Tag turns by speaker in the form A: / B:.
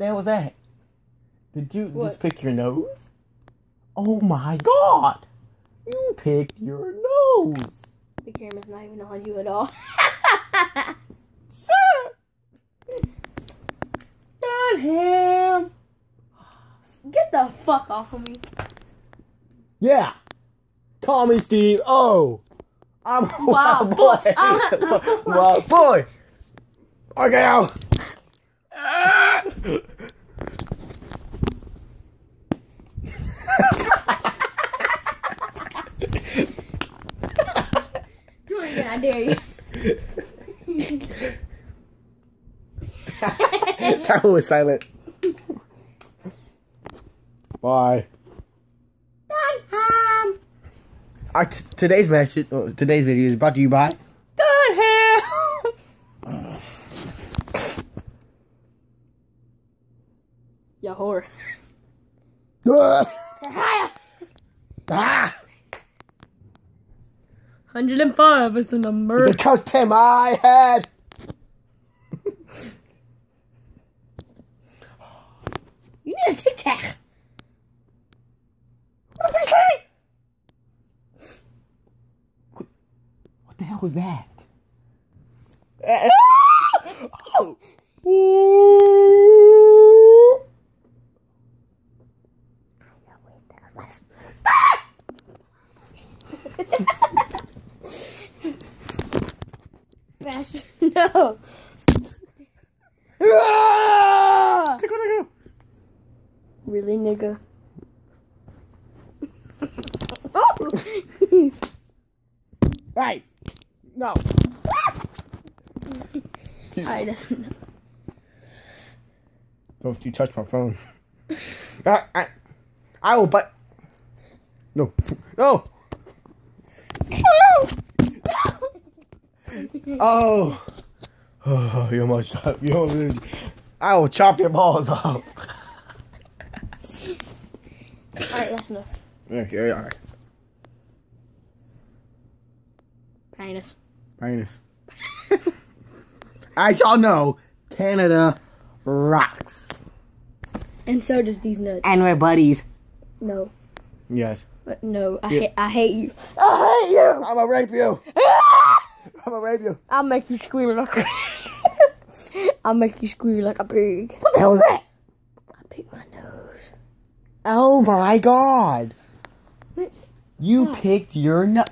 A: the hell was that? Did you
B: What?
A: just pick your nose? Oh my god! You picked your nose!
B: The camera's not even on you at all.
A: Sir! Not him!
B: Get the fuck off of me.
A: Yeah! Call me Steve Oh! I'm a
B: Wild
A: wild
B: boy.
A: boy! wild boy! Okay, now!
B: I dare you.
A: that was silent. Bye.
B: Dunham.
A: Our t- today's message, uh, today's video is brought to you by Dunham.
B: Ya whore.
A: ah,
B: 105 is the number.
A: the totem I had.
B: You need a tic tac.
A: What did he say? What, what the hell was that? Ah! oh. Ooh.
B: Faster. No. really, nigga? oh!
A: Hey, no.
B: I doesn't know.
A: Don't you touch my phone. I, I, I will, but no, no. Oh, oh, you almost, you almost, I will chop your balls off.
B: Alright, that's enough.
A: Okay, all right.
B: Penis.
A: Penis. As y'all know, Canada rocks.
B: And so does these nuts.
A: And we're buddies.
B: No.
A: Yes.
B: But no, I,
A: Yeah.
B: hate, I hate you. I hate you!
A: I'm gonna rape you. I'm gonna rape you.
B: I'll make you squeal like a I'll make you squeal like a pig.
A: What the hell is that?
B: I picked my nose.
A: Oh my god. You picked your nut.